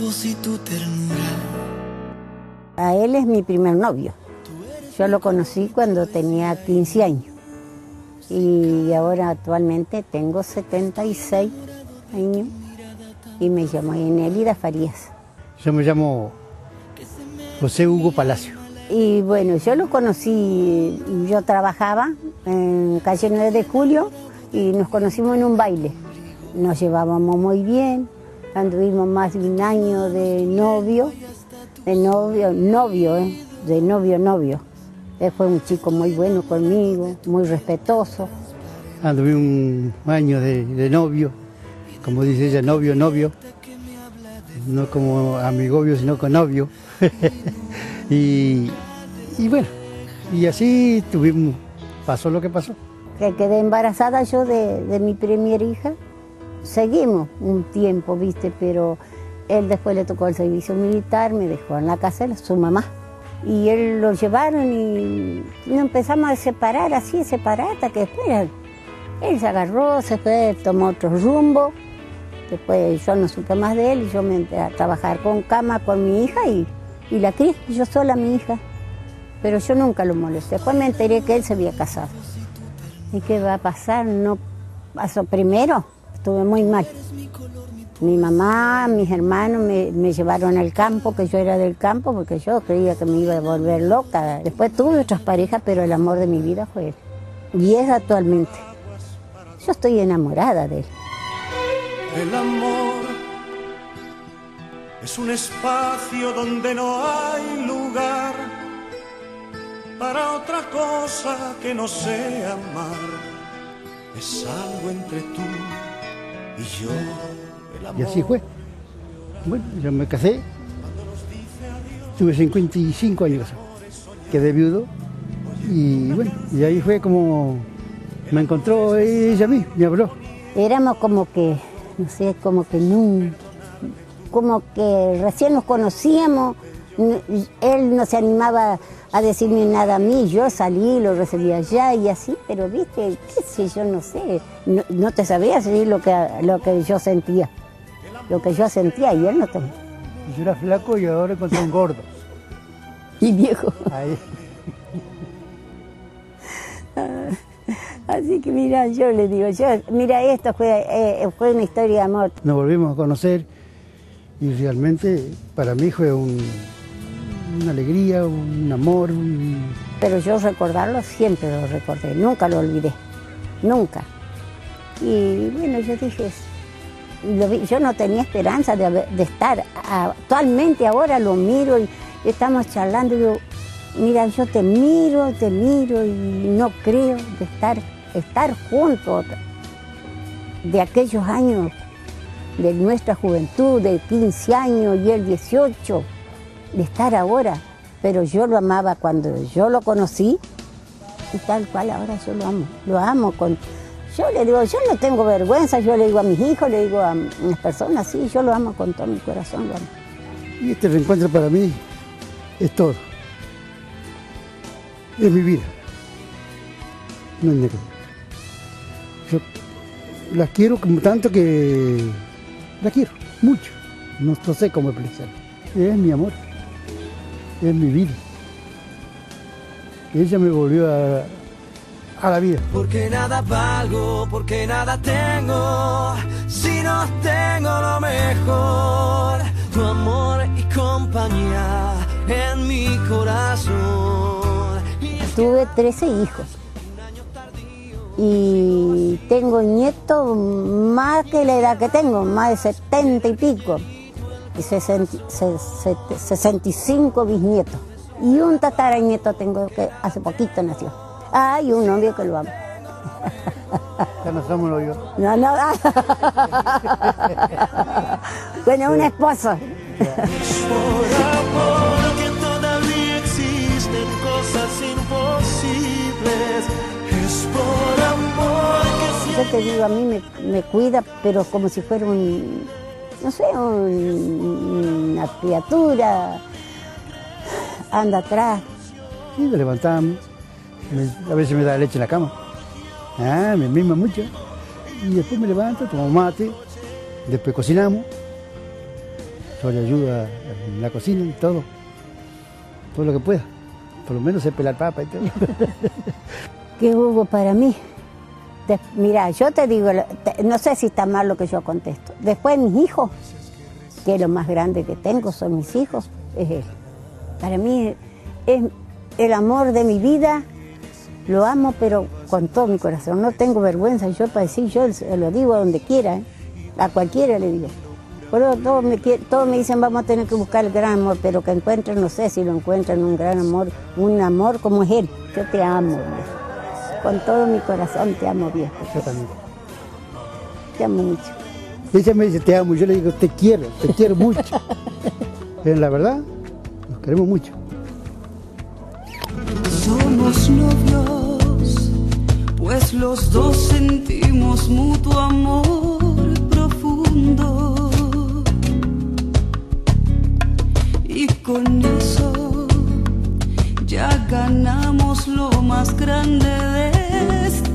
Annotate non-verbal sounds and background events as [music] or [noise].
voz y tu ternura. A él es mi primer novio. Yo lo conocí cuando tenía 15 años y ahora actualmente tengo 76 años y me llamo Enelida Farías. Yo me llamo José Hugo Palacio. Y bueno, yo lo conocí, yo trabajaba en calle 9 de Julio y nos conocimos en un baile. Nos llevábamos muy bien, anduvimos más de un año de novio, de novio, novio, ¿eh? de novio, novio. Él fue un chico muy bueno conmigo, muy respetuoso. Anduve un año de, de novio, como dice ella, novio, novio. No como amigobio, sino con novio. [laughs] y, y bueno, y así tuvimos, pasó lo que pasó. Que quedé embarazada yo de, de mi primera hija. Seguimos un tiempo, viste, pero él después le tocó el servicio militar, me dejó en la casa de su mamá. Y él lo llevaron y nos empezamos a separar, así, a separar, hasta que después él, se agarró, se fue, tomó otro rumbo. Después yo no supe más de él y yo me entré a trabajar con cama con mi hija y, y la crié, yo sola mi hija. Pero yo nunca lo molesté. Después me enteré que él se había casado. ¿Y qué va a pasar? No pasó. Primero, estuve muy mal. Mi mamá, mis hermanos me, llevaron al campo, que yo era del campo, porque yo creía que me iba a volver loca. Después tuve otras parejas, pero el amor de mi vida fue él. Y es actualmente. Yo estoy enamorada de él. El amor es un espacio donde no hay lugar para otra cosa que no sea amar. Es algo entre tú y yo. Y así fue. Bueno, yo me casé, tuve 55 años casado, quedé viudo y bueno, y ahí fue como me encontró ella a mí, me habló. Éramos como que, no sé, como que nunca, como que recién nos conocíamos, él no se animaba a decirme nada a mí, yo salí, lo recibí allá y así, pero viste, qué sé yo, no sé, no, no te sabía decir lo que, lo que yo sentía lo que yo sentía y él no tenía. Yo era flaco y ahora encontré un gordo. [laughs] y viejo. Ahí. [laughs] Así que mira, yo le digo, yo, mira, esto fue, eh, fue una historia de amor. Nos volvimos a conocer y realmente para mí fue un, una alegría, un amor. Un... Pero yo recordarlo siempre lo recordé, nunca lo olvidé, nunca. Y bueno, yo dije, yo no tenía esperanza de, estar. Actualmente ahora lo miro y estamos charlando y digo, mira, yo te miro, te miro y no creo de estar, estar juntos de aquellos años, de nuestra juventud, de 15 años y el 18, de estar ahora. Pero yo lo amaba cuando yo lo conocí y tal cual ahora yo lo amo, lo amo con yo le digo, yo no tengo vergüenza, yo le digo a mis hijos, le digo a las personas, sí, yo lo amo con todo mi corazón. Lo amo. Y este reencuentro para mí es todo. Es mi vida. No es negro. Yo las quiero como tanto que la quiero, mucho. No, sé cómo explicar. Es mi amor. Es mi vida. Ella me volvió a, a la vida. Porque nada valgo, porque nada tengo, si no tengo lo mejor, tu amor y compañía en mi corazón. Tuve 13 hijos y tengo nietos más que la edad que tengo, más de 70 y pico, y 60, 65 bisnietos. Y un tataranieto tengo que hace poquito nació. Hay un novio que lo amo. Ya no somos novios. No, no. [laughs] bueno, un esposo. Por amor que todavía existen cosas imposibles. Es por amor que Yo te digo, a mí me, me cuida, pero como si fuera un, no sé, un- una criatura. Anda atrás. Y nos levantamos. Me- a veces me da leche en la cama. Ah, me mima mucho. Y después me levanto, tomo mate. Después cocinamos. yo le ayudo en la cocina y todo, todo lo que pueda. Por lo menos sé pelar papa y todo. [laughs] ¿Qué hubo para mí? Mira, yo te digo, no sé si está mal lo que yo contesto. Después mis hijos, que lo más grande que tengo, son mis hijos, es él. Para mí es el amor de mi vida, lo amo, pero con todo mi corazón. No tengo vergüenza yo para decir, yo lo digo a donde quiera, ¿eh? a cualquiera le digo. Pero todos me, dicen, vamos a tener que buscar el gran amor, pero que encuentren, no sé si lo encuentran, un gran amor, un amor como es él. Yo te amo, Con todo mi corazón te amo, viejo. Yo también. Te amo mucho. Ella me dice, te amo, yo le digo, te quiero, te quiero mucho. [laughs] Pero la verdad, nos queremos mucho. Somos novios, pues los dos sentimos mutuo amor profundo. Y con eso ya ganamos lo más grande de list